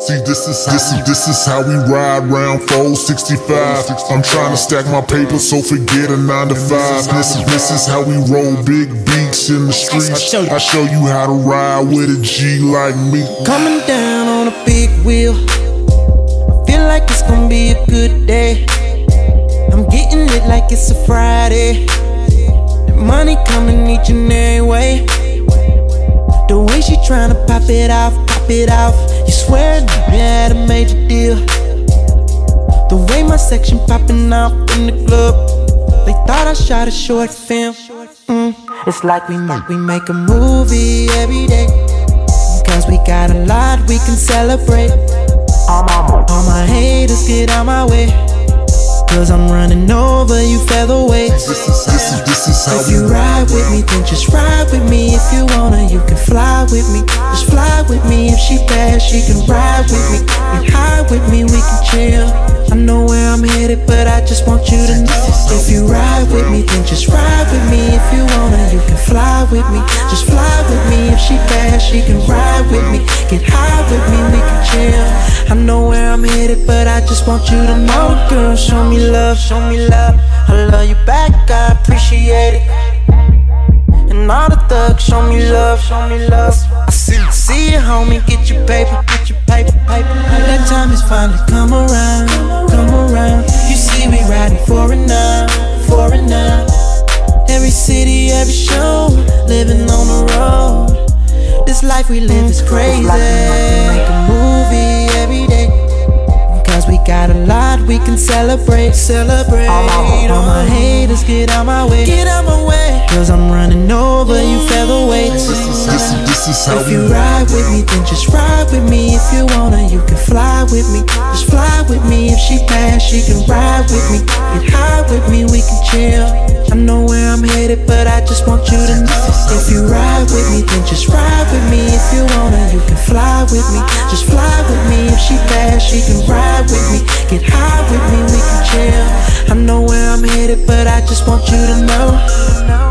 See, this is how this is this is how we ride round 465. I'm trying to stack my paper, so forget a nine to five. This is this is how we roll big beats in the streets. I show you how to ride with a G like me. Coming down on a big wheel. I feel like it's gonna be a good day. I'm getting it like it's a Friday. The money coming each and every way. She tryna pop it off, pop it off. You swear you had a major deal. The way my section popping off in the club. They thought I shot a short film. Mm. It's like we make, we make a movie every day. Cause we got a lot we can celebrate. All my, all my haters get out my way. Cause I'm running over you featherweights. This is this is this is how If you ride with me, then just ride with me. If you wanna, you can fly with me. Just fly with me. If she bad, she can ride with me. Get high with me, we can chill. I know where I'm headed, but I just want you to know. If you ride with me, then just ride with me. If you wanna, you can fly with me. Just fly with me. If she bad, she can ride with me. Get high with me, we can chill. I'm headed, but I just want you to know, girl. Show me love, show me love. I love you back, I appreciate it. And all the thugs show me love, show me love. I see, see you, homie, get your paper, get your paper, paper. That time is finally come around, come around. You see, we riding for it now, for it now. Every city, every show, living on the road. This life we live is crazy. Make a movie got a lot we can celebrate, celebrate. All my haters get out my way, get out my way. Cause I'm running over you mm. featherweights. this is this is this is how If we you ride with me, then just ride with me. If you wanna, you can fly with me. Just fly with me. If she bad, she can ride with me. Get high with me, we can chill. I know where I'm headed, but I just want you to know. If you ride with me, then just ride with me. If you wanna, you can fly with me. She bad, she can ride with me. Get high with me, we can chill. I know where I'm headed, but I just want you to know.